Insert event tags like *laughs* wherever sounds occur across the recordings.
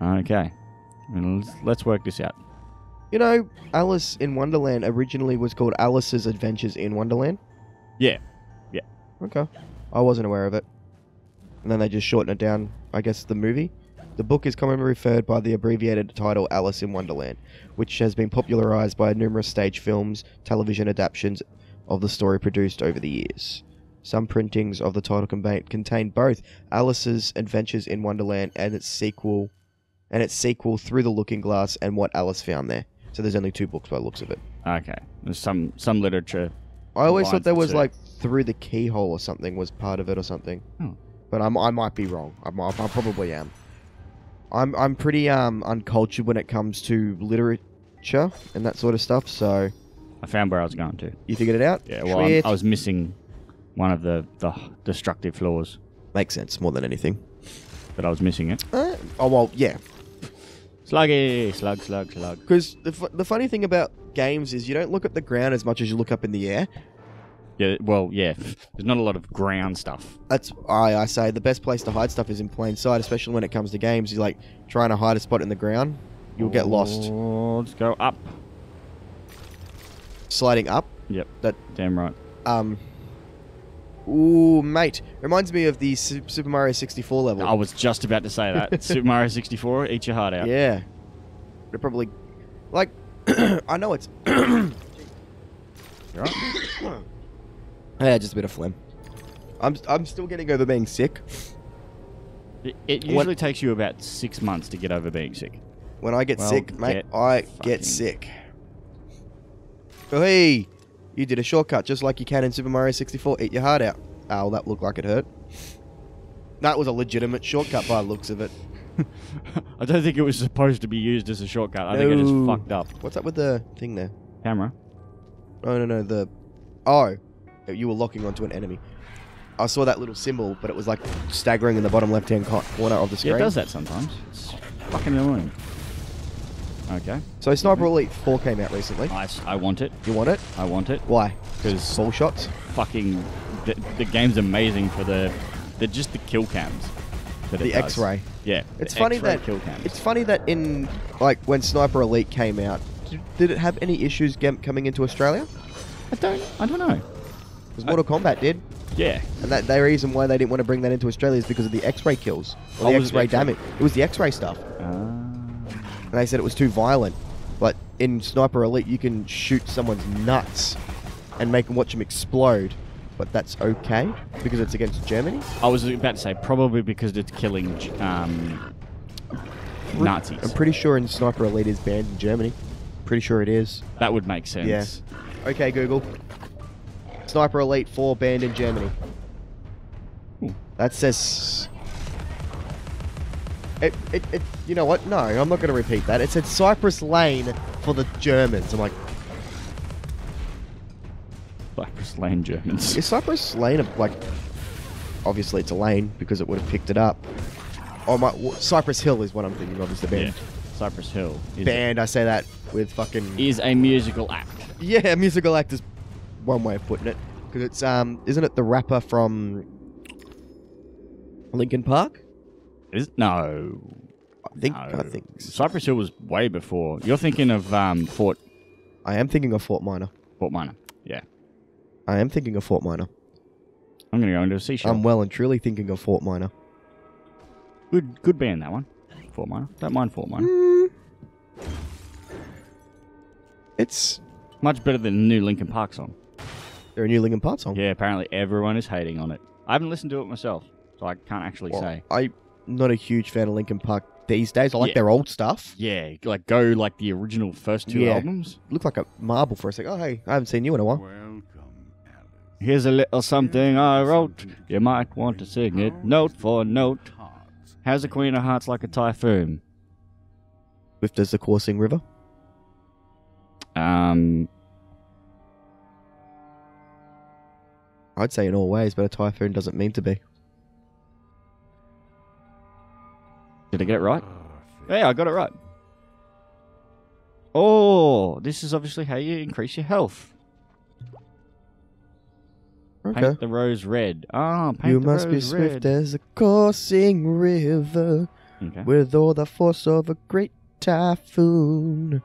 Okay. Let's- Let's work this out. You know, Alice in Wonderland originally was called Alice's Adventures in Wonderland. Yeah. Yeah. Okay. I wasn't aware of it. And then they just shortened it down, I guess, the movie. The book is commonly referred by the abbreviated title Alice in Wonderland, which has been popularized by numerous stage films, television adaptations of the story produced over the years. Some printings of the title contain both Alice's Adventures in Wonderland and its sequel, and its sequel Through the Looking Glass and What Alice Found There. So there's only two books by the looks of it. Okay. There's some some literature. I always thought there was like through the keyhole or something was part of it or something. Hmm. But I'm, I might be wrong. I, might- I probably am. I'm I'm pretty um uncultured when it comes to literature and that sort of stuff. So I found where I was going to. you figured it out. Yeah. Well, I'm, I was missing one of the the destructive flaws, makes sense more than anything. but I was missing it. Uh, oh well, yeah. Sluggy, slug, slug, slug. Because the fu- the funny thing about games is you don't look at the ground as much as you look up in the air. Yeah. Well, yeah. There's not a lot of ground stuff. That's I I say the best place to hide stuff is in plain sight, especially when it comes to games. You're like trying to hide a spot in the ground, you'll get lost. Oh, let's go up. Sliding up, Yep. That Damn right. Um. Ooh, mate. Reminds me of the Su- Super Mario 64 level. I was just about to say that. *laughs* Super Mario 64, eat your heart out. Yeah. It probably. Like, *coughs* I know it's. *coughs* Right? *coughs* yeah, just a bit of phlegm. I'm, I'm still getting over being sick. It, it usually takes you about six months to get over being sick. When I get Well, sick, mate, get I get sick. Hey! You did a shortcut just like you can in Super Mario 64. Eat your heart out. Oh, that looked like it hurt. That was a legitimate shortcut by the looks of it. *laughs* I don't think it was supposed to be used as a shortcut. I think it just fucked up. What's up with the thing there? Camera. Oh no no the oh you were locking onto an enemy. I saw that little symbol, but it was like staggering in the bottom left hand corner of the screen. Yeah, screen. it does that sometimes. It's fucking annoying. Okay. So Sniper Elite 4 came out recently. Nice. I want it. You want it? I want it. Why? Because Ball shots? fucking. The, the game's amazing for the. the just the kill cams. That The. X-ray. Yeah. It's funny that kill cams. it's funny that in like when Sniper Elite came out, did, did it have any issues coming into Australia? I don't. I don't know. Because Mortal Kombat did, Yeah. and that the reason why they didn't want to bring that into Australia is because of the X-ray kills or Oh, the was it the X-ray X-ray? damage. It was the X-ray stuff. Uh, and they said it was too violent. But in Sniper Elite, you can shoot someone's nuts and make them watch them explode. But that's okay because it's against Germany. I was about to say probably because it's killing um, Nazis. I'm pretty sure in Sniper Elite is banned in Germany. Pretty sure it is. that would make sense. Yes. Okay, Google. Sniper Elite 4 banned in Germany. Ooh. That says. It, it, it, you know what? No, I'm not going to repeat that. It said Cypress Lane for the Germans. I'm like, Cypress Lane Germans. Is Cypress Lane a, like? Obviously, it's a lane because it would have picked it up. Oh my! Cypress Hill is what I'm thinking of. Is the Yeah. band? Cypress Hill is, Band. I say that with fucking. is a musical act. Yeah, musical act is one way of putting it because it's um, isn't it the rapper from Linkin Park? Is no. I think. no. I think. Cypress Hill was way before. You're thinking of um, Fort I am thinking of Fort Minor. Fort Minor. Yeah. I am thinking of Fort Minor. I'm gonna go into a seashell. I'm well and truly thinking of Fort Minor. good good band that one. Fort Minor. Don't mind Fort Minor. Mm. It's Much better than the new Linkin Park song. they're a new Linkin Park song. Yeah, apparently everyone is hating on it. I haven't listened to it myself, so I can't actually Well, say. I'm not a huge fan of Linkin Park these days. I like Yeah. their old stuff. Yeah, like go like the original first two Yeah. albums. Looked like a marble for a second. Oh, hey, I haven't seen you in a while. Welcome, Here's a little something I wrote. You might want to sing it note for note. Hearts. How's the Queen of Hearts like a typhoon? Swift as the coursing river. Um, I'd say in all ways, but a typhoon doesn't mean to be. Did I get it right? Perfect. Yeah, I got it right. Oh, this is obviously how you increase your health. Okay. Paint the rose red. Ah, paint You must be swift red. as a coursing river. Okay. With all the force of a great typhoon,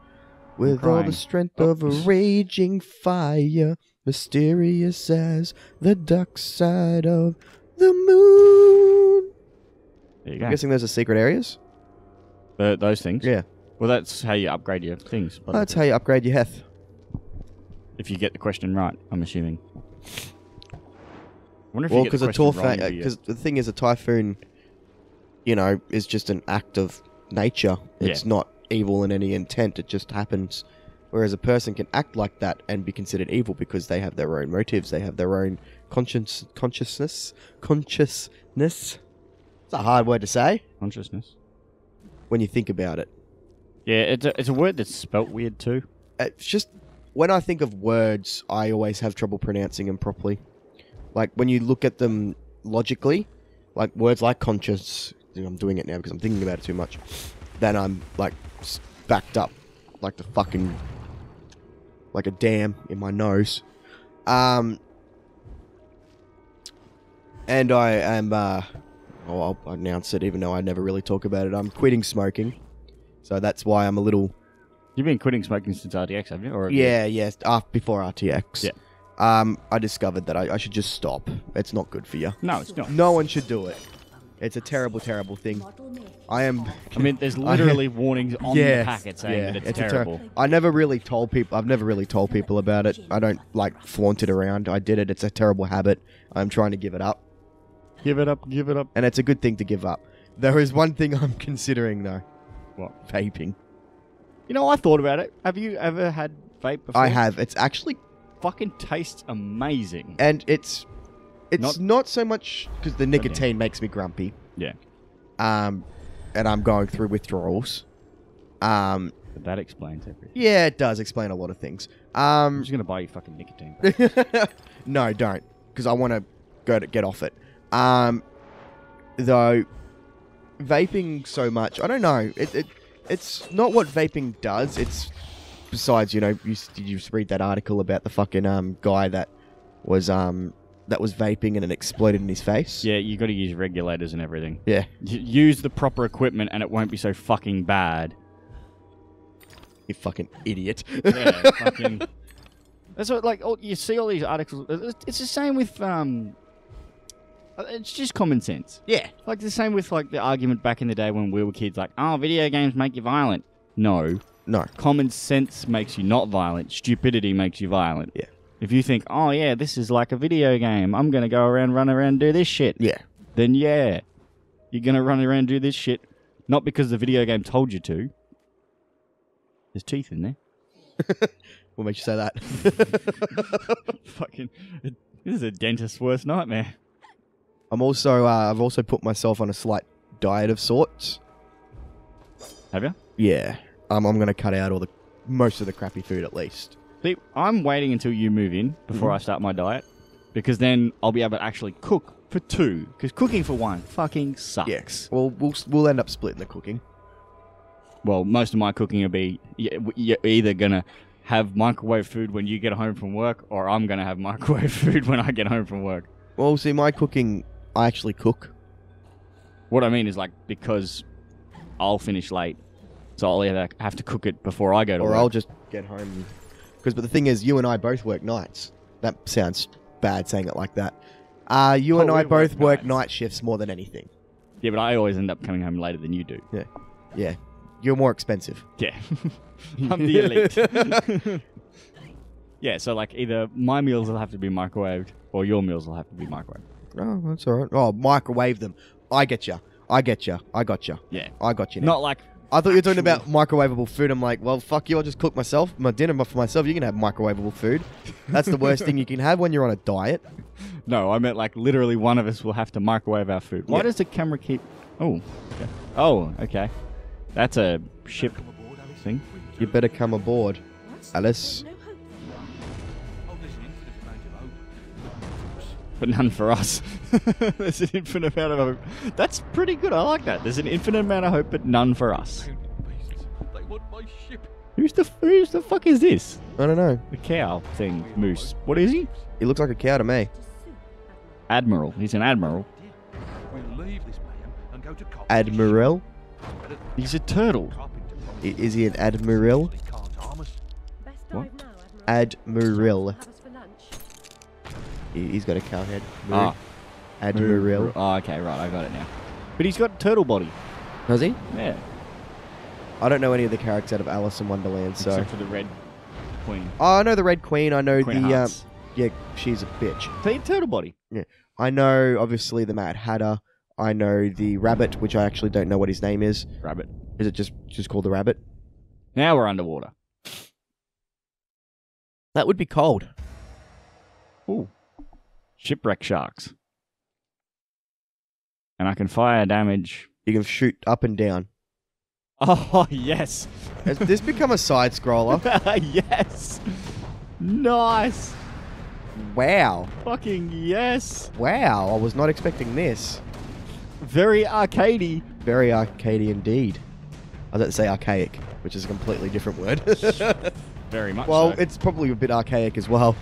with all the strength Oh. of a raging fire, mysterious as the dark side of the moon. There you I'm guessing those are secret areas? Uh, those things. Yeah. Well, that's how you upgrade your things. by the That's way. how you upgrade your health. If you get the question right, I'm assuming. I wonder if Well, you get because the a tall question wrong, do you- because the thing is, a typhoon, you know, is just an act of nature. It's Yeah. not evil in any intent. It just happens. Whereas a person can act like that and be considered evil because they have their own motives. They have their own conscience, consciousness, consciousness. It's a hard word to say consciousness. when you think about it. Yeah, it's a, it's a word that's spelt weird too. It's just when I think of words, I always have trouble pronouncing them properly. Like when you look at them logically, like words like conscious. I'm doing it now because I'm thinking about it too much. Then I'm like s- backed up, like the fucking, like a dam in my nose. Um, and I am. Uh, oh, I'll announce it, even though I never really talk about it. I'm quitting smoking, so that's why I'm a little You've been quitting smoking since RTX, haven't you? Or have you- yeah, yes. After before RTX. Yeah. Um, I discovered that I, I should just stop. It's not good for you. No, it's not. No one should do it. It's a terrible, terrible thing. I am. I mean, there's *laughs* literally warnings on Yes, the packet saying yeah, that it's, ter- terrible. I never really told people. I've never really told people about it. I don't like flaunt it around. I did it. It's a terrible habit. I'm trying to give it up, give it up, give it up. and it's a good thing to give up. There is one thing I'm considering though. What? Vaping. You know, I thought about it. Have you ever had vape before? I have. It's actually, Fucking tastes amazing. and it's, it's Not- not, so much because the nicotine makes me grumpy. Yeah, um, and I'm going through withdrawals. Um, but that explains everything. yeah, it does explain a lot of things. Um, I'm just gonna buy you fucking nicotine. *laughs* no, don't, because I want to go to get off it. Um, though, vaping so much, I don't know. It, it it's not what vaping does. It's besides, you know, you, did you read that article about the fucking um guy that was um that was vaping and it exploded in his face? yeah, you got to use regulators and everything. Yeah. Y- use the proper equipment, and it won't be so fucking bad. You fucking idiot. *laughs* Yeah, fucking. *laughs* That's what, like, all, you see all these articles. it's- It's the same with um. Uh, It's just common sense. yeah. Like the same with like the argument back in the day when we were kids, like, oh, video games make you violent. No, No. common sense makes you not violent. Stupidity makes you violent. Yeah. If you think, oh yeah, this is like a video game, I'm gonna go around, run around, do this shit. Yeah. Then yeah, you're gonna run around, do this shit, not because the video game told you to. There's teeth in there. *laughs* What makes you say that? *laughs* Fucking, this is a dentist's worst nightmare. I'm also uh, I've also put myself on a slight diet of sorts. Have you? Yeah. Um, I'm gonna cut out all the most of the crappy food at least. See, I'm waiting until you move in before I start my diet, because then I'll be able to actually cook for two. Because cooking for one fucking sucks. Yes. Well, we'll we'll end up splitting the cooking. Well, most of my cooking will be you're either gonna have microwave food when you get home from work, or I'm gonna have microwave *laughs* food when I get home from work. Well, see, my cooking, I actually cook. What I mean is like because I'll finish late, so I'll either have to cook it before I go to work. or work. I'll just get home. Because, but the thing is, you and I both work nights. That sounds bad saying it like that. Uh, you Oh, and I we both work work nights. night shifts more than anything. Yeah, but I always end up coming home later than you do. Yeah, yeah, you're more expensive. Yeah. *laughs* I'm the elite. *laughs* yeah, so like either my meals will have to be microwaved or your meals will have to be microwaved. Oh, that's all right. Oh, microwave them. I get you. I get you. I got you. Yeah. I got you. Now. Not like I thought you were talking about microwavable food. I'm like, well, fuck you. I'll just cook myself my dinner for myself. You can have microwavable food. That's the worst thing you can have when you're on a diet. *laughs* no, I meant like literally one of us will have to microwave our food. Why Yeah. does the camera keep Oh. Okay. Oh, okay. That's a ship thing. You better come aboard, Alice. But none for us. *laughs* There's an infinite amount of hope. That's pretty good. I like that. There's an infinite amount of hope, but none for us. They want my ship. Who's the who's the fuck is this? I don't know. The cow thing, moose. What is he? He looks like a cow to me. Admiral. He's an admiral. We'll leave this mayhem and go to Cop. Admiral. He's a turtle. I- Is he an admiral? Best What? dive now, Admiral. Admiral. He's got a cow head. Ah. Admiral. Oh, okay, right, I got it now. But he's got turtle body. Does he? Yeah. I don't know any of the characters out of Alice in Wonderland, so. Except for the red queen. Oh, I know the Red Queen. I know Queen the. Um, yeah, she's a bitch. They turtle body. Yeah. I know, obviously, the Mad Hatter. I know the Rabbit, which I actually don't know what his name is. Rabbit. Is it just just called the Rabbit? Now we're underwater. That would be cold. Ooh. Shipwreck sharks. And I can fire damage. You can shoot up and down. Oh, *laughs* yes. Has this become a side scroller? *laughs* yes. Nice. Wow. Fucking yes. Wow. I was not expecting this. Very arcadey. Very arcadey indeed. I was about to say archaic, which is a completely different word. *laughs* Very much well, so. it's probably a bit archaic as well.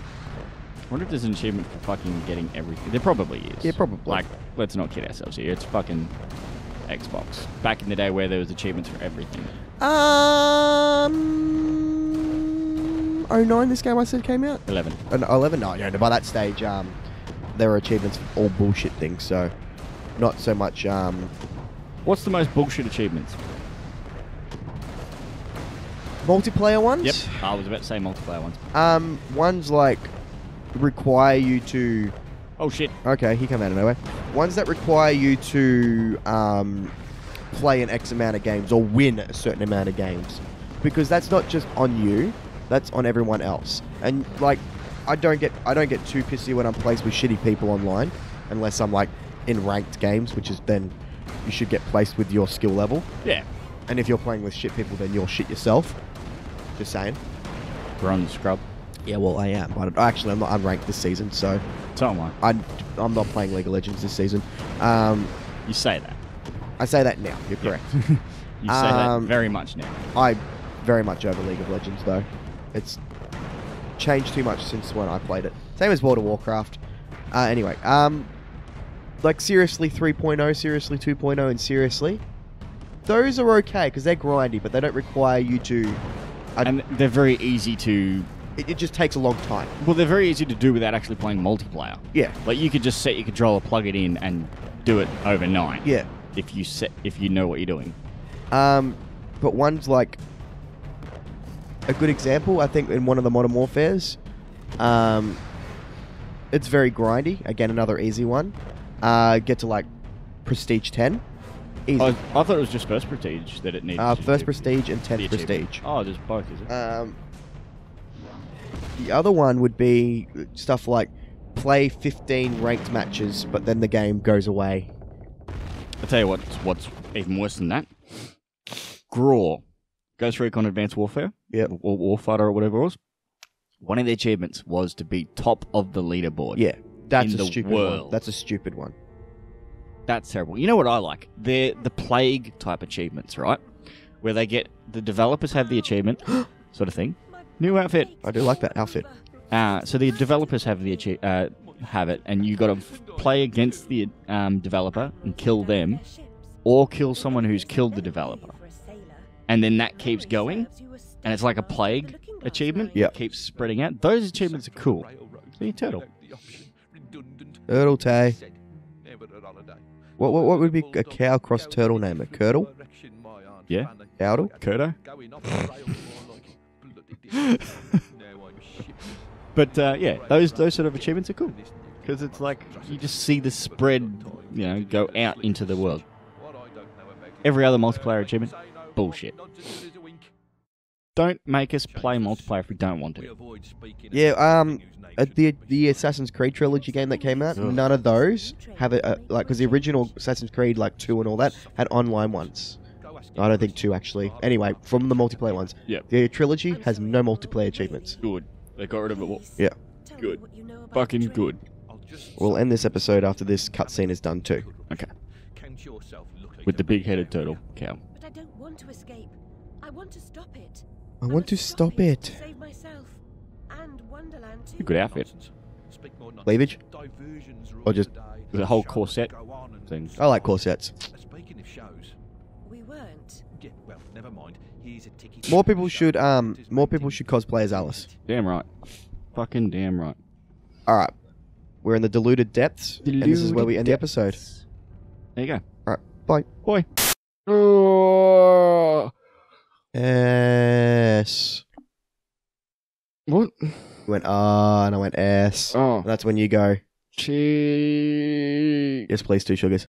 I wonder if there's an achievement for fucking getting everything. There probably is. Yeah, probably. Like, let's not kid ourselves here. It's fucking Xbox. Back in the day where there was achievements for everything. Um, 09 this game I said came out? 11. Uh, no, 11? No, yeah, by that stage, um, there were achievements for all bullshit things, so not so much, um, What's the most bullshit achievements? multiplayer ones. Yep. I was about to say multiplayer ones. Um, ones like require you to. Oh shit. Okay, he came out of nowhere. Ones that require you to um, play an X amount of games or win a certain amount of games, because that's not just on you, that's on everyone else. And like, I don't get I don't get too pissy when I'm placed with shitty people online, unless I'm like in ranked games, which is then you should get placed with your skill level. Yeah. And if you're playing with shit people, then you're shit yourself. Just saying. Bronze scrub. Yeah, well, I am. But actually, I'm not unranked this season, so So am I. I'm, I'm not playing League of Legends this season. Um, You say that. I say that now. You're correct. *laughs* You say Um, that very much now. I very much over League of Legends though. It's changed too much since when I played it. Same as World of Warcraft. Uh, anyway, um, like seriously 3.0, seriously 2.0, and seriously, those are okay because they're grindy, but they don't require you to. I- And they're very easy to. It, it just takes a long time. Well, they're very easy to do without actually playing multiplayer. Yeah, Like you could just set your controller, plug it in, and do it overnight. yeah. If you set, if you know what you're doing. Um, but one's like a good example, I think, in one of the Modern Warfares. Um, it's very grindy. Again, another easy one. Uh, get to like Prestige 10. Easy. Oh, I thought it was just first prestige that it needed. uh, first Prestige and the 10th. Prestige. Oh, there's both, is it? Um, the other one would be stuff like play 15 ranked matches, but then the game goes away. I'll tell you what's what's even worse than that. Graw, Ghost Recon Advanced Warfare, Yep. or Warfighter or whatever it was. One of the achievements was to be top of the leaderboard. Yeah, that's a stupid one. That's a stupid one. That's terrible. You know what I like? They're the plague type achievements, right? Where they get the developers have the achievement, *gasps* sort of thing. New outfit. I do like that outfit. Uh, so the developers have the achie- uh, have it, and you got to f- play against the um, developer and kill them, or kill someone who's killed the developer, and then that keeps going, and it's like a plague achievement. Yep. keeps spreading out. Those achievements are cool. See, turtle. Turtle Tay. What, what, what would be a cow cross turtle name? A curdle? Yeah. Cowdle? Kurdo. *laughs* *laughs* But uh, yeah, those those sort of achievements are cool because it's like you just see the spread, you know, go out into the world. Every other multiplayer achievement, bullshit. Don't make us play multiplayer if we don't want to. Yeah, um, uh, the the Assassin's Creed trilogy game that came out, Ugh. none of those have it. Uh, like, because the original Assassin's Creed, like two and all that, had online ones. I don't think two actually. Anyway, from the multiplayer ones, yeah, the trilogy has no multiplayer achievements. Good. They got rid of it all. Yeah. Good. Fucking good. We'll end this episode after this cutscene is done too. Okay. With the big-headed turtle cow. But I don't want to escape. I want to stop it. I want to stop to it. Save myself and Wonderland too. Good outfit. Cleavage? Or just The whole corset thing. I like corsets. Never mind. Here's a ticket. More people should um more people should cosplay as Alice. Damn right. Fucking damn right. All right, we're in the deluded depths, and this is where we end the episode. There you go. All right, bye. Boy. S. What? Went ah, and I went S. Oh. And that's when you go. Cheese. Yes, please, two sugars.